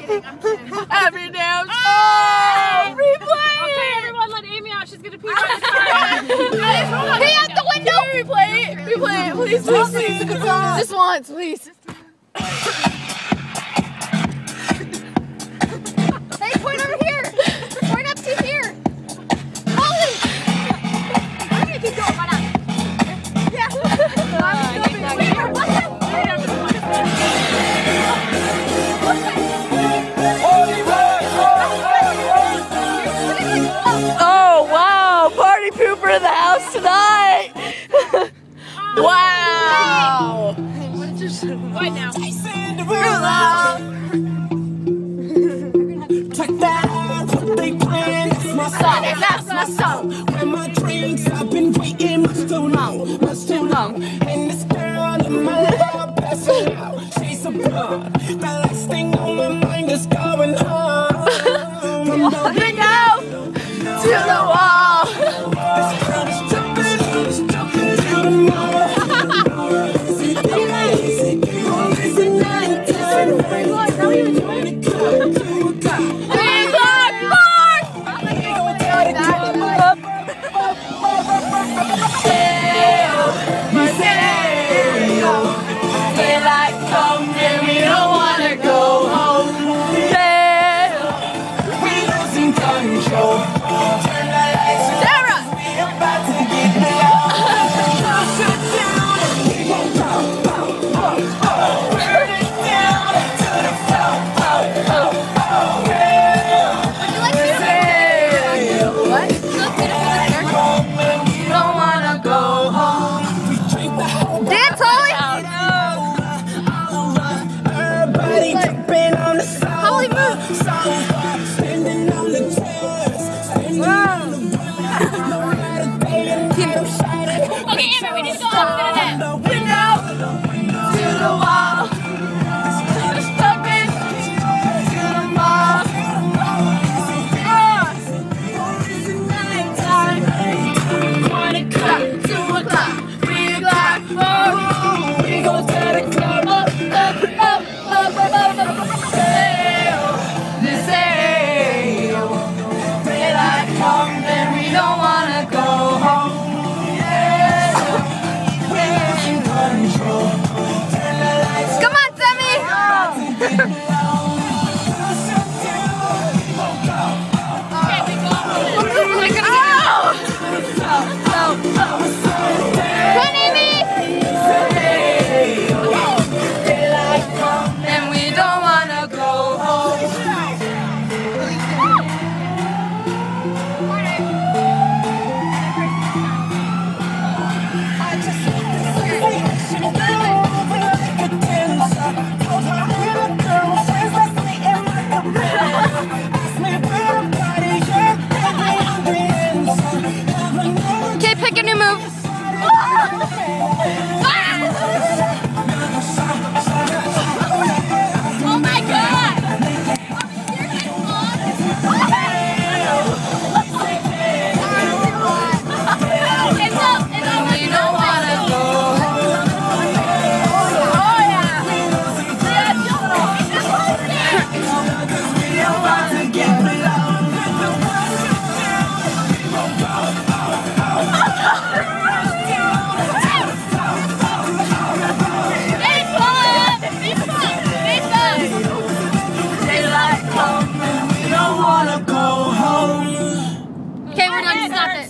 kidding. I'm kidding. Every damn oh, time. Oh, replay Okay, everyone, let Amy out. She's gonna pee right now. Pee out the window. Replay. Replay. Please, please, please. Just once, please. Wow! Hey, what did? Right now. Cinderella. Check that what they plan. That's my song. That's my song. When my dreams, I've been waiting much too long, much too long. And this girl in my lap passing out. She's a broad. The last thing on my mind is going home. show. making a move. Ah! Ah! on, stop it.